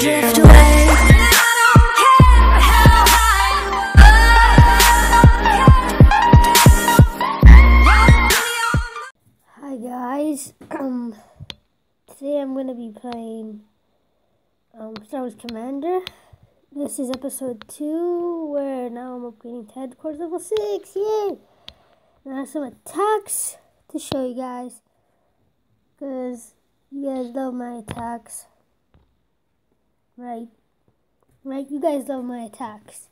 drift away. Hi guys, um, today I'm gonna be playing um, Star Wars Commander. This is episode 2, where now I'm upgrading to headquarters level 6, yay! And I have some attacks to show you guys, because you guys love my attacks. Right? Right? You guys love my attacks.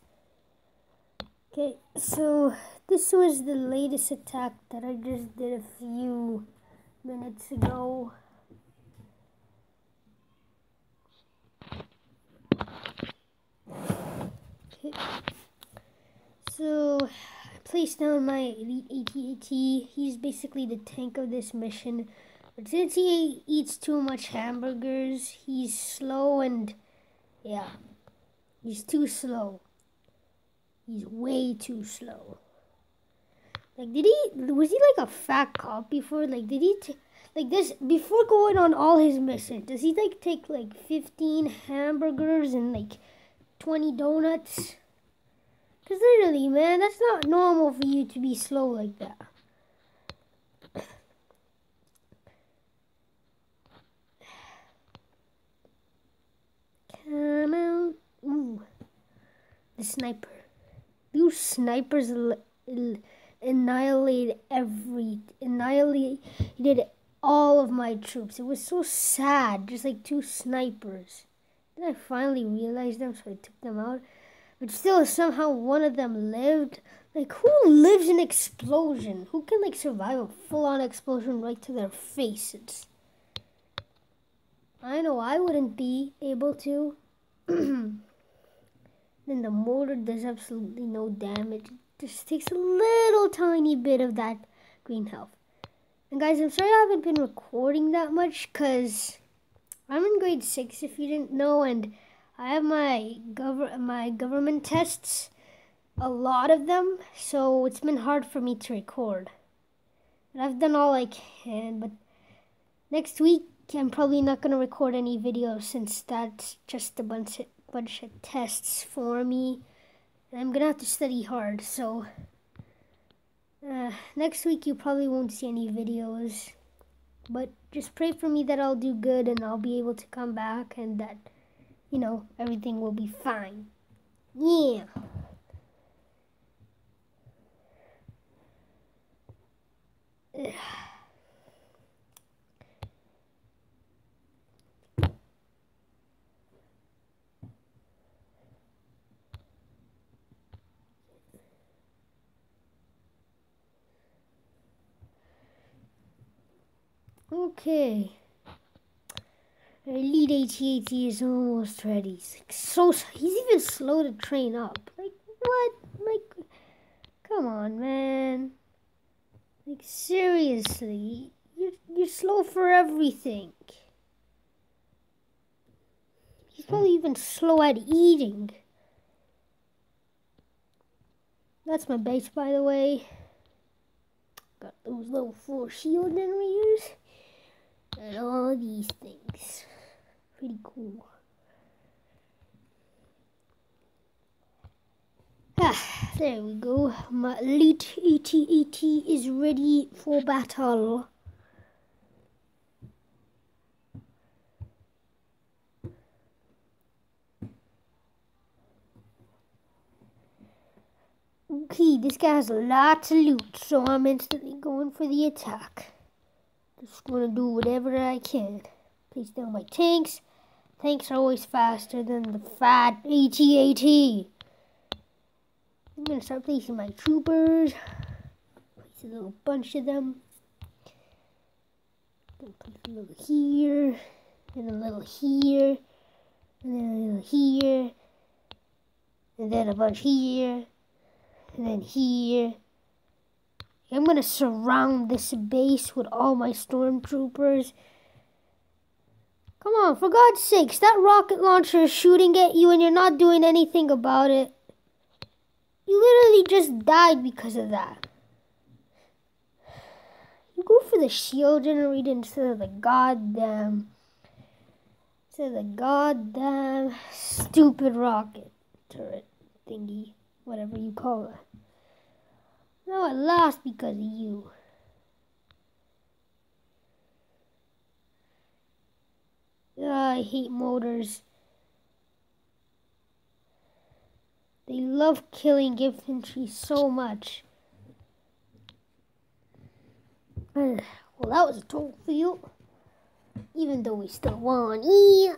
Okay, so this was the latest attack that I just did a few minutes ago. Okay. So, I placed down my Elite AT-AT. He's basically the tank of this mission. But since he eats too much hamburgers, he's slow and, yeah, he's too slow. He's way too slow. Like, did he, was he like a fat cop before? Like, did he, like this, before going on all his missions, does he like take like 15 hamburgers and like 20 donuts? Because literally, man, that's not normal for you to be slow like that. Out. Ooh. The sniper. You snipers l- l- annihilate every annihilated all of my troops. It was so sad, just like two snipers. Then I finally realized them, so I took them out. But still, somehow one of them lived. Like, who lives in explosion? Who can like survive a full-on explosion right to their faces? I know I wouldn't be able to. then the mortar does absolutely no damage. It just takes a little tiny bit of that green health. And guys, I'm sorry I haven't been recording that much because I'm in grade six. If you didn't know, and I have my gov- my government tests, a lot of them. So it's been hard for me to record. And I've done all I can, but next week I'm probably not gonna record any videos since that's just a bunch of, bunch of tests for me. And I'm gonna have to study hard, so uh, next week you probably won't see any videos. But just pray for me that I'll do good and I'll be able to come back and that, you know, everything will be fine. Yeah. Ugh. Okay. Elite AT-AT is almost ready. He's like so he's even slow to train up. Like what? Like come on, man. Like seriously, you're you're slow for everything. He's probably even slow at eating. That's my base, by the way. Got those little four shield generators and all these things. Pretty cool. Ah, there we go. My elite AT-AT is ready for battle. Okay, this guy has a lot of loot, so I'm instantly going for the attack. Just gonna do whatever I can. Place down my tanks. Tanks are always faster than the fat AT-AT. I'm gonna start placing my troopers. Place a little bunch of them. Gonna place a little here, and a little here, and then a little here, and then a bunch here, and then here. I'm gonna surround this base with all my stormtroopers. Come on, for God's sakes, that rocket launcher is shooting at you and you're not doing anything about it. You literally just died because of that. You go for the shield generator instead of the goddamn to the goddamn stupid rocket turret thingy, whatever you call it. Now I lost because of you. I hate mortars. They love killing infantry so much. well, that was a total fail. Even though we still won. Yeah.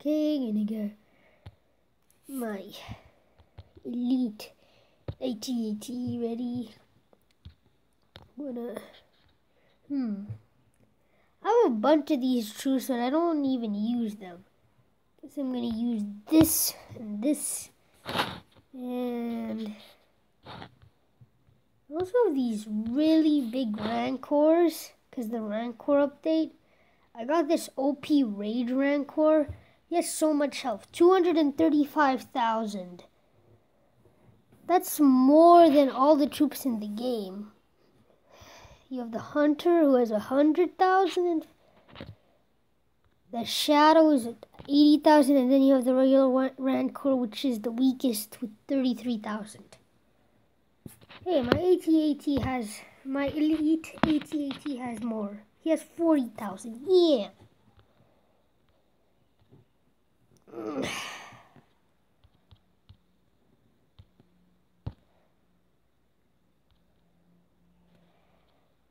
Okay, gonna go my elite AT-AT ready. Gonna hmm. I have a bunch of these troops, but I don't even use them. Guess I'm gonna use this and this and also these really big Rancors because the Rancor update. I got this OP Rage Rancor. He has so much health 235,000. That's more than all the troops in the game. You have the Hunter who has a 100,000. The Shadow is at 80,000. And then you have the regular Rancor which is the weakest with 33,000. Hey, my AT-AT has, my Elite AT-AT has more. He has 40,000. Yeah.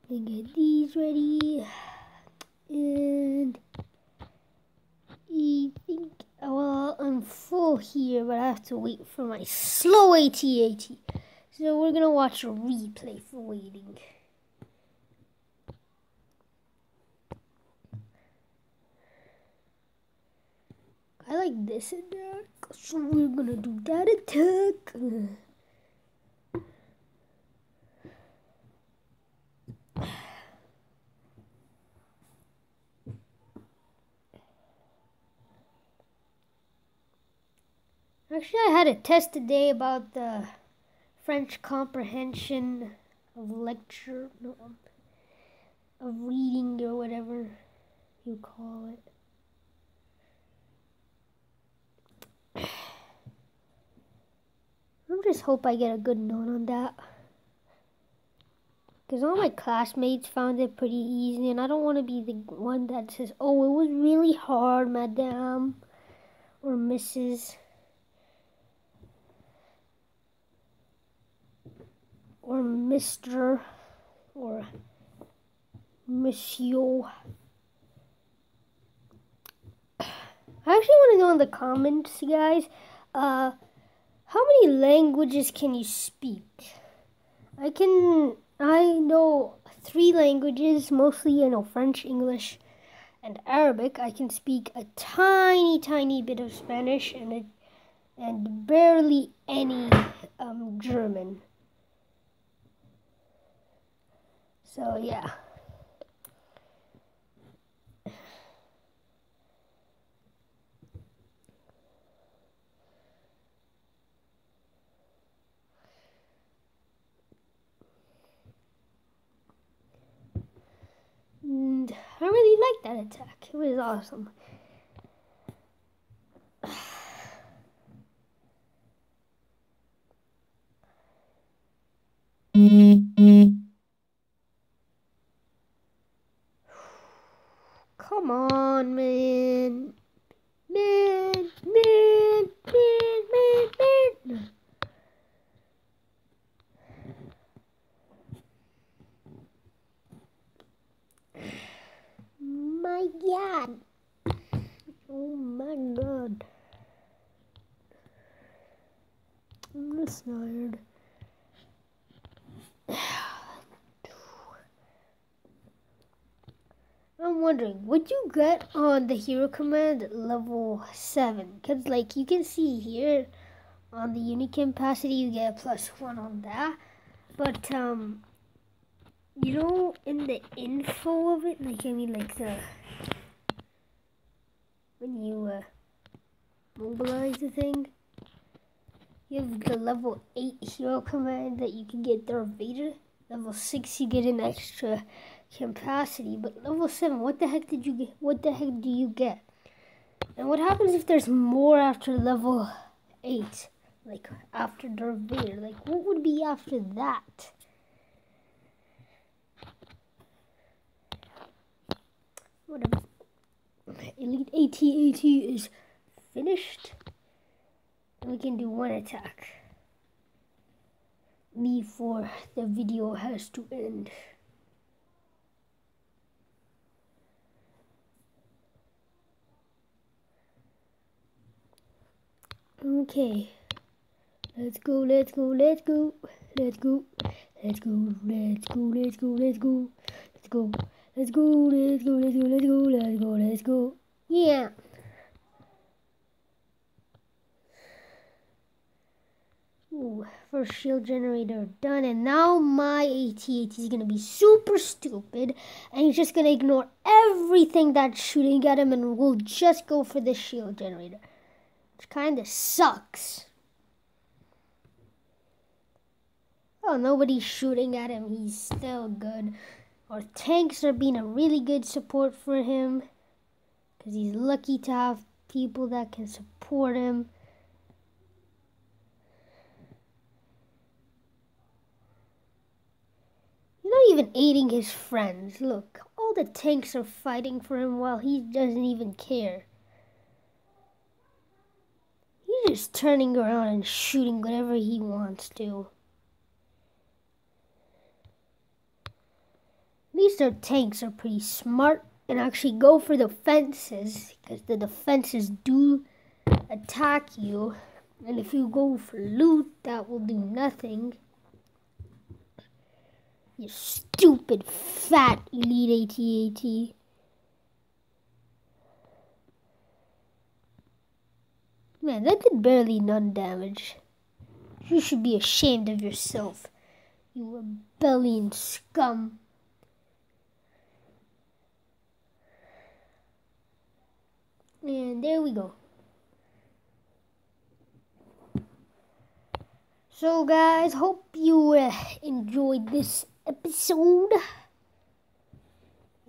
And get these ready. And I think well I'm full here but I have to wait for my slow AT-AT so we're gonna watch a replay for waiting I like this attack so we're gonna do that attack Actually, I had a test today about the French comprehension of lecture, no, of reading or whatever you call it. Just hope I get a good note on that. Because all my classmates found it pretty easy, and I don't want to be the one that says, oh, it was really hard, madame, or Mrs. or Mr. or Monsieur. I actually want to know in the comments, guys, uh, how many languages can you speak? I can, I know three languages, mostly, you know, French, English, and Arabic. I can speak a tiny, tiny bit of Spanish and a, and barely any um, German. So yeah. And I really liked that attack. It was awesome. Mm-hmm. Come on, man. Man, man, man, man, man. My God. Oh my God. I'm just tired. I'm wondering, would you get on the hero command level 7? Because, like, you can see here on the unit capacity, you get plus 1 on that. But, um, you know, in the info of it, like, I mean, like, the, when you, uh, mobilize the thing, You have the level 8 hero command that you can get Darth Vader. Level 6 you get an extra capacity. But level 7, what the heck did you get? What the heck do you get? And what happens if there's more after level 8? Like after Vader? Like what would be after that? Whatever. Elite AT-AT is finished. And we can do one attack before the video has to end. Okay. Let's go, let's go, let's go, let's go, let's go, let's go, let's go, let's go, let's go, let's go, let's go, let's go, let's go, let's go, let's go. Yeah. Ooh, first shield generator done, and now my AT-AT is gonna be super stupid, and he's just gonna ignore everything that's shooting at him, and we'll just go for the shield generator, which kinda sucks. Oh, nobody's shooting at him. He's still good. Our tanks are being a really good support for him, because he's lucky to have people that can support him. He's not even aiding his friends. Look, all the tanks are fighting for him while he doesn't even care. Just turning around and shooting whatever he wants to. At least our tanks are pretty smart and actually go for the fences because the defenses do attack you. And if you go for loot, that will do nothing. You stupid fat elite AT-AT. Man, that did barely none damage. You should be ashamed of yourself, you rebellion scum. And there we go. So guys, hope you uh, enjoyed this episode.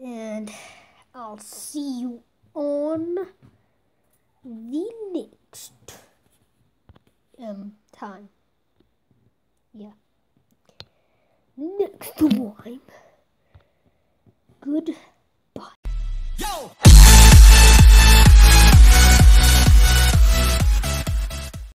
And I'll see you on the next um time. Yeah. Next time. Goodbye. Yo!